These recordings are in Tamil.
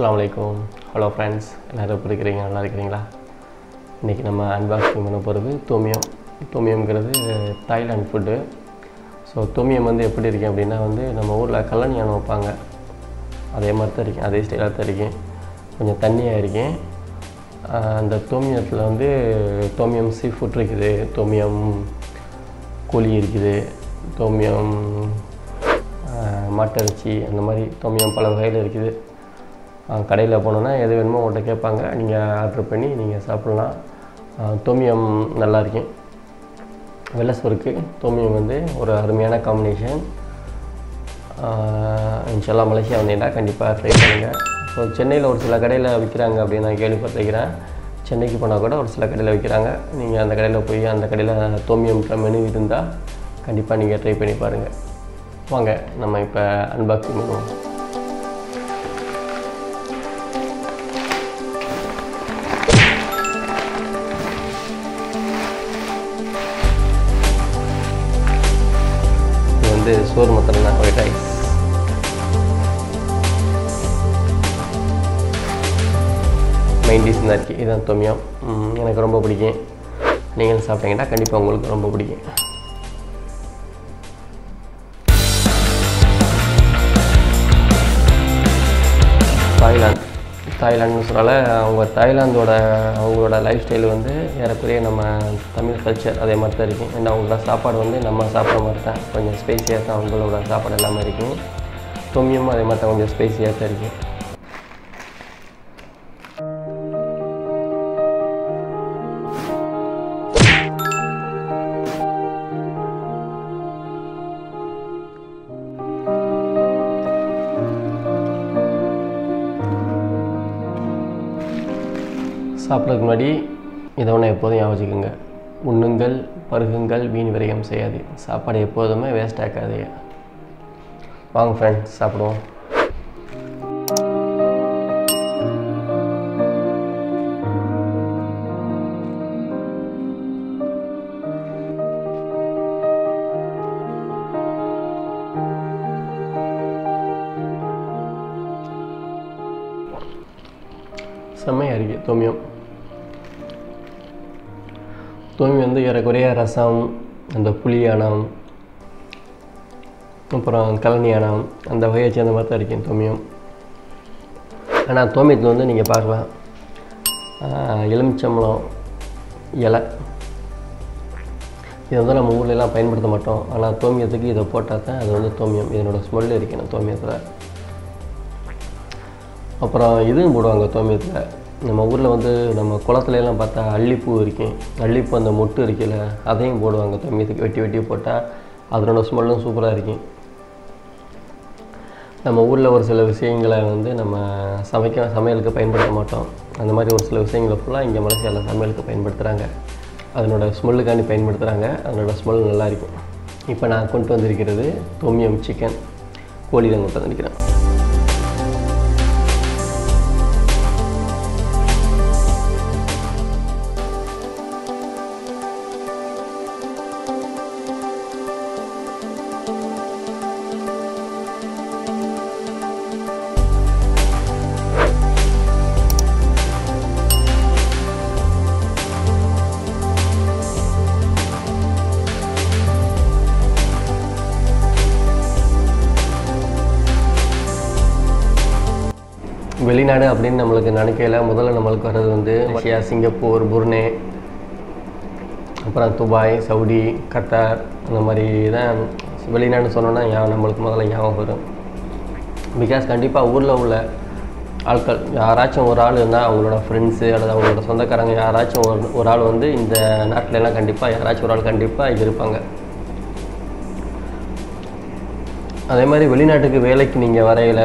அஸ்லாம் அலைக்கும் ஹலோ ஃப்ரெண்ட்ஸ் எல்லோரும் எப்படி இருக்கிறீங்க? நல்லா இருக்கிறீங்களா? இன்றைக்கி நம்ம அன்பாக்சிங் பண்ண போகிறது tom yum தோமியம்ங்கிறது Thailand food so tom yum வந்து எப்படி இருக்கேன் அப்படின்னா வந்து நம்ம ஊரில் கல்லணி யானை வைப்பாங்க. அதே மாதிரி தான் இருக்கேன் அதே ஸ்டைலாக தான் இருக்கேன் கொஞ்சம் தண்ணியாக இருக்கேன் அந்த தோமியத்தில் வந்து தோமியம் சீ ஃபுட் இருக்குது. தோமியம் கோழி இருக்குது. தோமியம் ஆஹ் மாட்டிறைச்சி அந்த மாதிரி தோமியம் பல வகையில் இருக்குது. கடையில் போனோன்னா எது வேணுமோ உங்கள்கிட்ட கேட்பாங்க. நீங்கள் ஆர்டர் பண்ணி நீங்கள் சாப்பிட்லாம். தோமியம் நல்லாயிருக்கும் வெள்ளை சோறுக்கு தோமியம் வந்து ஒரு அருமையான காம்பினேஷன் இன்ஷால்லா மலேசியா வந்தீங்கன்னா கண்டிப்பாக ட்ரை பண்ணுங்கள் ஸோ சென்னையில் ஒரு சில கடையில் விற்கிறாங்க அப்படின்னு நான் கேள்விப்பட்டிருக்கிறேன். சென்னைக்கு போனால் கூட ஒரு சில கடையில் விற்கிறாங்க நீங்கள் அந்த கடையில் போய் அந்த கடையில் தோமியம் மெனு இருந்தால் கண்டிப்பாக நீங்கள் ட்ரை பண்ணி பாருங்கள் வாங்க நம்ம இப்போ அன்பாக்சிங் பண்ணுவோம் வந்து சோறு மத்தனா ஒயிட் ரைஸ் மெயின் டிஷ் தான் இருக்குது இதுதான் தொமியம். எனக்கு ரொம்ப பிடிக்கும். நீங்களும் சாப்பிட்டீங்கன்னா கண்டிப்பாக உங்களுக்கு ரொம்ப பிடிக்கும். தாய்லாந்துன்னு அவங்க தாய்லாந்தோட அவங்களோட லைஃப் ஸ்டைல் வந்து ஏறக்குறைய நம்ம தமிழ் கல்ச்சர் அதே மாதிரி தான் இருக்கும். ஏன்னா அவங்களோட சாப்பாடு வந்து நம்ம சாப்பிட்ற மாதிரி தான். கொஞ்சம் ஸ்பைசியாக தான் அவங்களோட சாப்பாடு எல்லாமே இருக்கும். தொம்மியும் அதே மாதிரி தான் கொஞ்சம் ஸ்பைசியாக தான் இருக்கும். சாப்பிட்றதுக்கு முன்னாடி இதை ஒன்று எப்போதும் யோசிக்குங்க உண்ணுங்கள் பருகுங்கள் வீண் விரயம் செய்யாது. சாப்பாடு எப்போதுமே வேஸ்ட் ஆக்காதீங்க வாங்க ஃப்ரெண்ட்ஸ் சாப்பிடுவோம். செம்மையாக இருக்குது தொமியம். தோமி வந்து ஏறக்குறைய ரசம் அந்த புளியானம் அப்புறம் கலனியானம் அந்த வகையை சேர்ந்த மாதிரி தான் இருக்கும் தோமியம். ஆனால் தோமியத்தில் வந்து நீங்கள் பார்க்கலாம். எலுமிச்சம்பழம் இலை. இதை வந்து நம்ம ஊர்லலாம் பயன்படுத்த மாட்டோம். ஆனால் தோமியத்துக்கு இதை போட்டால் தான் அது வந்து தோமியம். இதனோட ஸ்மெல் இருக்கணும் தோமியத்தில். அப்புறம் இதுவும் போடுவாங்க தோமியத்தில். நம்ம ஊரில் வந்து நம்ம குளத்துல எல்லாம் பார்த்தா அள்ளிப்பூ இருக்கும் அள்ளிப்பூ அந்த மொட்டு இருக்கில்ல அதையும் போடுவாங்க. தோமியத்துக்கு வெட்டி வெட்டி போட்டால் அதனோட ஸ்மெல்லும் சூப்பராக இருக்கும் நம்ம ஊரில் ஒரு சில விஷயங்களை வந்து நம்ம சமைக்க சமையலுக்கு பயன்படுத்த மாட்டோம். அந்த மாதிரி ஒரு சில விஷயங்களை ஃபுல்லாக இங்கே மலேசியாவில் சமையலுக்கு பயன்படுத்துகிறாங்க அதனோட ஸ்மெல்லுக்காண்டி பயன்படுத்துகிறாங்க அதனோட ஸ்மெல் நல்லா இருக்கும். இப்போ நான் கொண்டு வந்திருக்கிறது தொமியம் சிக்கன் கோழி தான் கொண்டு வந்திருக்கிறேன் வெளிநாடு அப்படின்னு நம்மளுக்கு நினைக்கல முதல்ல நம்மளுக்கு வர்றது வந்து மலேசியா சிங்கப்பூர் புர்னே அப்புறம் துபாய் சவுடி கத்தார் அந்த மாதிரி தான் வெளிநாடு சொன்னோன்னா நம்மளுக்கு முதல்ல ஞாபகம் வரும். பிகாஸ் கண்டிப்பாக ஊரில் உள்ள ஆட்கள் யாராச்சும் ஒரு ஆள் இருந்தால் அவங்களோட ஃப்ரெண்ட்ஸு அல்லது அவங்களோட சொந்தக்காரங்க யாராச்சும் ஒரு ஒரு ஆள் வந்து இந்த நாட்டிலலாம் கண்டிப்பாக யாராச்சும் ஒரு ஆள் கண்டிப்பாக இருப்பாங்க. அதே மாதிரி வெளிநாட்டுக்கு வேலைக்கு நீங்கள் வரையில்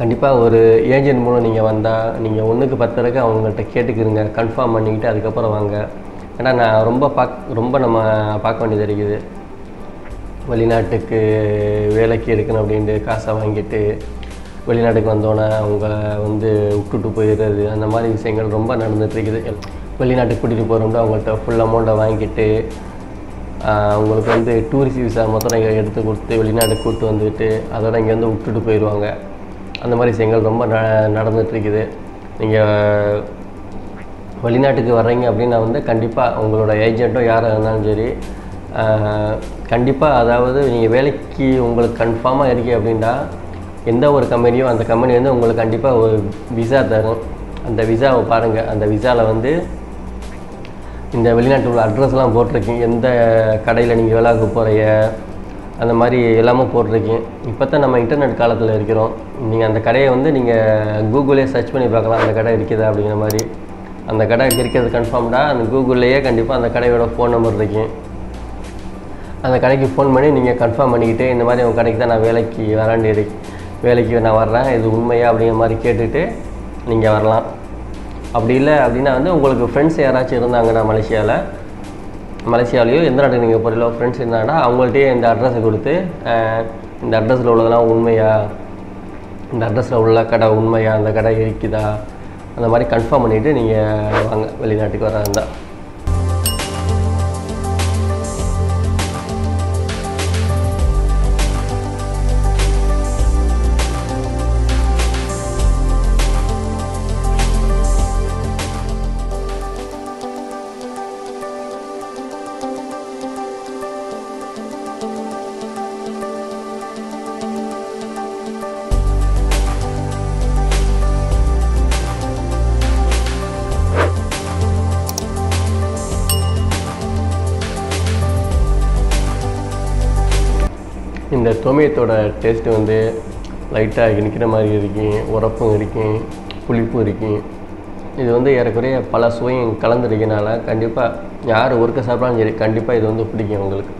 கண்டிப்பாக ஒரு ஏஜென்ட் மூலம் நீங்கள் வந்தால் நீங்கள் ஒன்றுக்கு பத்தருக்கு அவங்கள்ட்ட கேட்டுக்கிறங்க கன்ஃபார்ம் பண்ணிக்கிட்டு அதுக்கப்புறம் வாங்க. ஏன்னா நான் ரொம்ப பாக் ரொம்ப நம்ம பார்க்க வேண்டியது இருக்குது. வெளிநாட்டுக்கு வேலைக்கு எடுக்கணும் அப்படின்ட்டு காசை வாங்கிட்டு வெளிநாட்டுக்கு வந்தோன்னே அவங்க வந்து விட்டுட்டு போயிடுறது அந்த மாதிரி விஷயங்கள் ரொம்ப நடந்துகிட்ருக்குது இருக்குது. வெளிநாட்டுக்கு கூட்டிகிட்டு போகிறோம்னா அவங்கள்ட்ட ஃபுல் அமௌண்ட்டை வாங்கிட்டு அவங்களுக்கு வந்து டூரிஸ்ட் விசா மொத்தம் இங்கே எடுத்து கொடுத்து வெளிநாட்டுக்கு கூப்பிட்டு வந்துட்டு அதோட இங்கே வந்து விட்டுட்டு போயிடுவாங்க. அந்த மாதிரி விஷயங்கள் ரொம்ப ந நடந்துகிட்ருக்குது. நீங்கள் வெளிநாட்டுக்கு வர்றீங்க அப்படின்னா வந்து கண்டிப்பாக உங்களோட ஏஜென்ட்டோ யாராக இருந்தாலும் சரி கண்டிப்பாக அதாவது நீங்கள் வேலைக்கு உங்களுக்கு கன்ஃபார்மாக இருக்கு அப்படின்னா எந்த ஒரு கம்பெனியோ அந்த கம்பெனி வந்து உங்களுக்கு கண்டிப்பாக ஒரு விசா தரும். அந்த விசாவை பாருங்கள் அந்த விசாவில் வந்து இந்த வெளிநாட்டு உள்ள அட்ரஸ்லாம் போட்டிருக்கீங்க. எந்த கடையில் நீங்கள் வேலைக்கு போகிறீங்க அந்த மாதிரி எல்லாமே போட்டிருக்கீங்க. இப்போ தான் நம்ம இன்டர்நெட் காலத்தில் இருக்கிறோம். நீங்கள் அந்த கடையை வந்து நீங்கள் கூகுளே சர்ச் பண்ணி பார்க்கலாம். அந்த கடை இருக்குதா அப்படிங்கிற மாதிரி. அந்த கடை இருக்கிறது கன்ஃபார்ம்டாக அந்த கூகுள்லேயே கண்டிப்பாக அந்த கடையோட ஃபோன் நம்பர் இருக்கும் அந்த கடைக்கு ஃபோன் பண்ணி நீங்கள் கன்ஃபார்ம் பண்ணிக்கிட்டு இந்த மாதிரி உங்கள் கடைக்கு தான் நான் வேலைக்கு வராண்டி இருக்கு வேலைக்கு நான் வர்றேன். இது உண்மையா அப்படிங்கிற மாதிரி கேட்டுட்டு நீங்கள் வரலாம். அப்படி இல்லை அப்படின்னா வந்து உங்களுக்கு ஃப்ரெண்ட்ஸ் யாராச்சும் இருந்தாங்கன்னா மலேசியாவில் மலேசியாவிலையோ எந்த நாட்டுக்கு நீங்கள் போகிறீங்களோ ஃப்ரெண்ட்ஸ் இருந்தாங்கன்னா அவங்கள்ட்டே இந்த அட்ரஸை கொடுத்து இந்த அட்ரஸில் உள்ளதெல்லாம் உண்மையா? இந்த அட்ரஸில் உள்ள கடை உண்மையா? அந்த கடை இருக்குதா? அந்த மாதிரி கன்ஃபார்ம் பண்ணிவிட்டு நீங்கள் வாங்க வெளிநாட்டுக்கு வர இருந்தால் இந்த டொமேட்டோட டேஸ்ட்டு வந்து லைட்டாக இனிக்கிற மாதிரி இருக்கும் உரப்பும் இருக்கும் புளிப்பும் இருக்கும் இது வந்து ஏறக்குறைய பல சுவையும் கலந்துருக்கனால கண்டிப்பாக யார் ஒருக்க சாப்பிட்றாலும் சரி கண்டிப்பாக இது வந்து பிடிக்கும் உங்களுக்கு.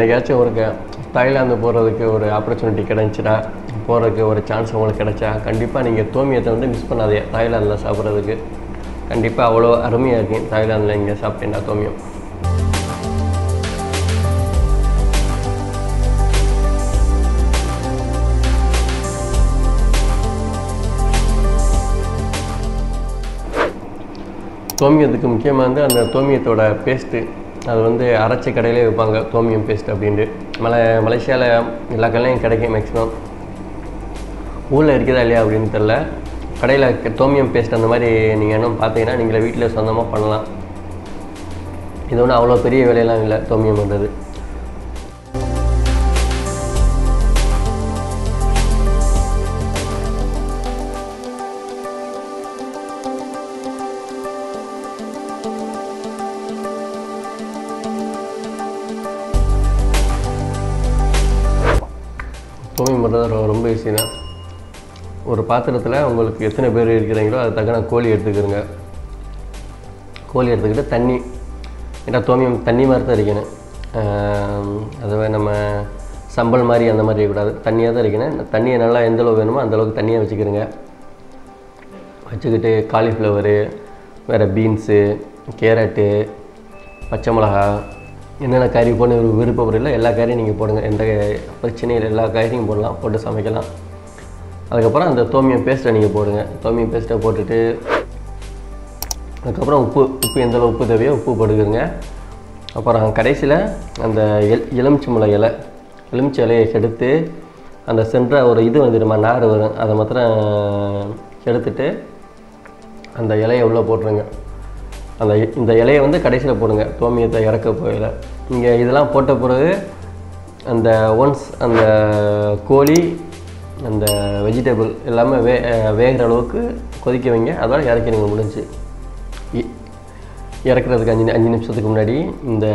என்னைக்காச்சும் ஒரு தாய்லாந்து போகிறதுக்கு ஒரு ஆப்பர்ச்சுனிட்டி கிடைச்சினா போகிறதுக்கு ஒரு சான்ஸ் உங்களுக்கு கிடைச்சா கண்டிப்பாக நீங்கள் தோமியத்தை வந்து மிஸ் பண்ணாதே தாய்லாந்தில் சாப்பிட்றதுக்கு. கண்டிப்பாக அவ்வளோ அருமையாக இருக்கும் தாய்லாந்தில் இங்கே சாப்பிட்டீங்கன்னா தோமியம். தோமியத்துக்கு முக்கியமாக வந்து அந்த தோமியத்தோட பேஸ்ட்டு அது வந்து அரைச்ச கடையிலே விற்பாங்க தோமியம் பேஸ்ட் அப்படின்ட்டு. மலை மலேசியாவில் எல்லா கடையிலையும் கிடைக்கும் மேக்ஸிமம் ஊரில் இருக்குதா இல்லையா அப்படின்னு தெரில கடையில் தோமியம் பேஸ்ட் அந்த மாதிரி நீங்கள் இன்னும் பார்த்தீங்கன்னா நீங்களே வீட்டில் சொந்தமாக பண்ணலாம். இது ஒன்றும் அவ்வளோ பெரிய வேலையெல்லாம் இல்லை தோமியம் பண்ணுறது தோமியம் பண்ணுறது ரொம்ப ஈஸி ஒரு பாத்திரத்தில் உங்களுக்கு எத்தனை பேர் இருக்கிறீங்களோ அது தக்கன கோழி எடுத்துக்கிறோங்க கோழி எடுத்துக்கிட்டு தண்ணி ஏன்னா தோமியம் தண்ணி மாதிரி தான் இருக்கணும். அதுவே நம்ம சம்பல் மாதிரி அந்த மாதிரி இருக்கக்கூடாது. தண்ணியாக தான் இருக்கணும். தண்ணியை நல்லா எந்த அளவு வேணுமோ அந்த அளவுக்கு தண்ணியை வச்சுக்கிட்டு காலிஃப்ளவரு வேறு பீன்ஸு கேரட்டு பச்சை மிளகா என்னென்ன காய்கறி போடணும் ஒரு விருப்பப்படல எல்லா காய்கறியும் நீங்கள் போடுங்க. எந்த பிரச்சனையும் எல்லா காய்கறியும் போடலாம் போட்டு சமைக்கலாம். அதுக்கப்புறம் அந்த தோமியம் பேஸ்ட்டை நீங்கள் போடுங்க. தோமியம் பேஸ்ட்டை போட்டுட்டு அதுக்கப்புறம் உப்பு உப்பு எந்தளவு உப்பு தேவையோ உப்பு போட்டுக்குங்க. அப்புறம் கடைசியில் அந்த எல் எலுமிச்சம்பழ இலை எலுமிச்சை இலையை எடுத்து அந்த சென்ற ஒரு இது வந்துடுமா நார் வரும். அதை மாத்திரம் எடுத்துட்டு அந்த இலையை உள்ளே போட்டுருங்க. அந்த இந்த இலையை வந்து கடைசியில் போடுங்க. தோமியத்தை இறக்க போயில நீங்கள் இதெல்லாம் போட்ட பிறகு அந்த ஒன்ஸ் அந்த கோழி அந்த வெஜிடபிள் எல்லாமே வே வேகிற அளவுக்கு கொதிக்க வைங்க. அதோட இறக்கிறீங்க முடிஞ்சு. இ- இறக்குறதுக்கு அஞ்சு அஞ்சு நிமிஷத்துக்கு முன்னாடி இந்த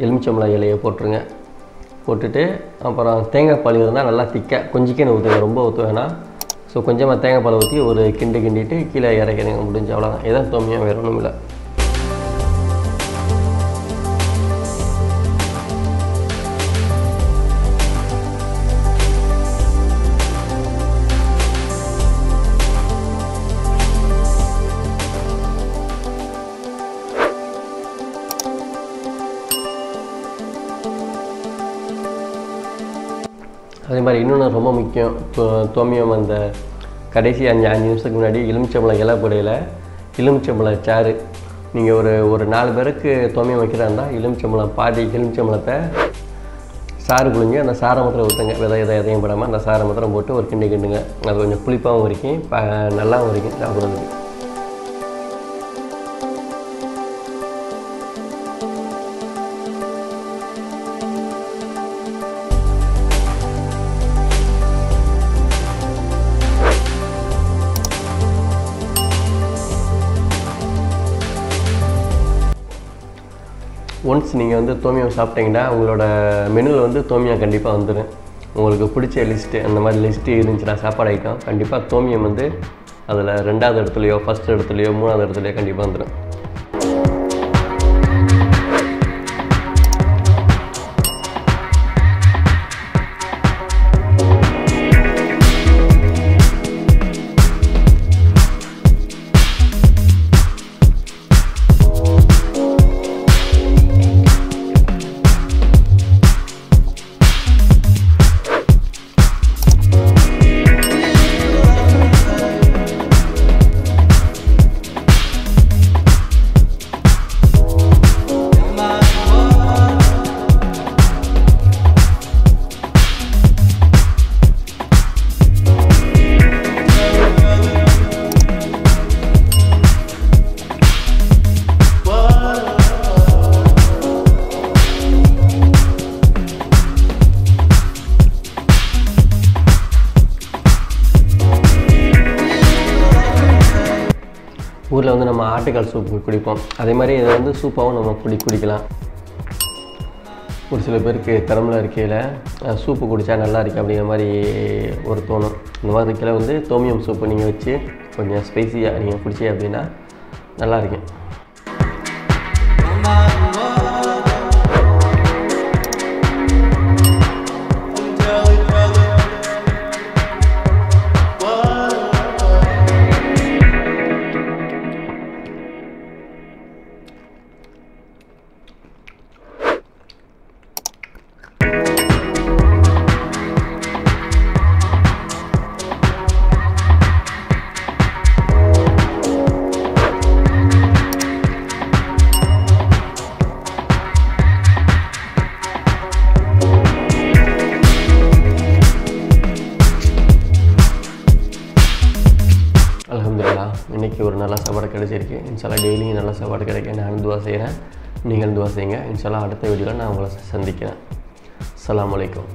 எலுமிச்சம்பழம் இலையை போட்டுருங்க. போட்டுட்டு அப்புறம் தேங்காய் பால் இருந்தால் நல்லா திக்காக கொஞ்சிக்கன்னு ஊற்றுங்க ரொம்ப ஊற்றுவேன்னா வேணாம். ஸோ கொஞ்சமாக தேங்காய் பால் ஊற்றி ஒரு கிண்டு கிண்டிட்டு கீழே இறக்கிறீங்க முடிஞ்சு அவ்வளோதான் எதாவது தோமியம் வேறு ஒன்றும் இல்லை அதே மாதிரி இன்னொன்று ரொம்ப முக்கியம். தோமியம் அந்த கடைசி அஞ்சு அஞ்சு நிமிஷத்துக்கு முன்னாடி எலுமிச்சம்பழம் இலை போடையில். எலுமிச்சம்பழம் சாறு. நீங்கள் ஒரு ஒரு நாலு பேருக்கு தோமியம் வைக்கிறாருந்தா எலுமிச்சம்பழம் பாதி எலுமிச்சம்பழத்தை சாறு புழிஞ்சு அந்த சாரை மாத்திரம் ஊற்றுங்க விதை எதை எதையும் போடாமல் அந்த சாரை மாத்திரம் போட்டு ஒரு கிண்டி கிண்டுங்க. அது கொஞ்சம் புளிப்பாகவும் இருக்கும் ப நல்லாவும் இருக்கும் சாப்பிட்றதுக்கு. ஒன்ஸ் நீங்கள் வந்து தோமியம் சாப்பிட்டீங்கன்னா உங்களோட மெனுவில் வந்து தோமியம் கண்டிப்பாக வந்துடும் உங்களுக்கு பிடிச்ச லிஸ்ட்டு அந்த மாதிரி லிஸ்ட்டு இருந்துச்சுன்னா சாப்பாடு ஐட்டம் கண்டிப்பாக தோமியம் வந்து அதில் ரெண்டாவது இடத்துலையோ ஃபஸ்ட் இடத்துலையோ மூணாவது இடத்துலையோ கண்டிப்பாக வந்துடும் வந்து சூப் குடிப்போம். அதே மாதிரி இதை வந்து சூப்பாகவும் நம்ம குடி குடிக்கலாம். ஒரு சில பேருக்கு திறமல இருக்கையில் சூப்பு குடித்தா நல்லா இருக்குது அப்படிங்கிற மாதிரி ஒரு தோணும். இந்த மாதிரி இருக்கையில் வந்து தோமியம் சூப்பு நீங்கள் வச்சு கொஞ்சம் ஸ்பைசியாக நீங்கள் குடிச்சி அப்படின்னா நல்லா இருக்கும் சாப்பாடு கிடைச்சிருக்கு. இன்ஷால்லா டெய்லியும் நல்ல சாப்பாடு கிடைக்க நான் துவா செய்கிறேன் நீங்களும் துவா செய்யுங்க. இன்ஷால்லா அடுத்த வீடியோவில் நான் உங்களை சந்திக்கிறேன். அலாம் வலைக்கம்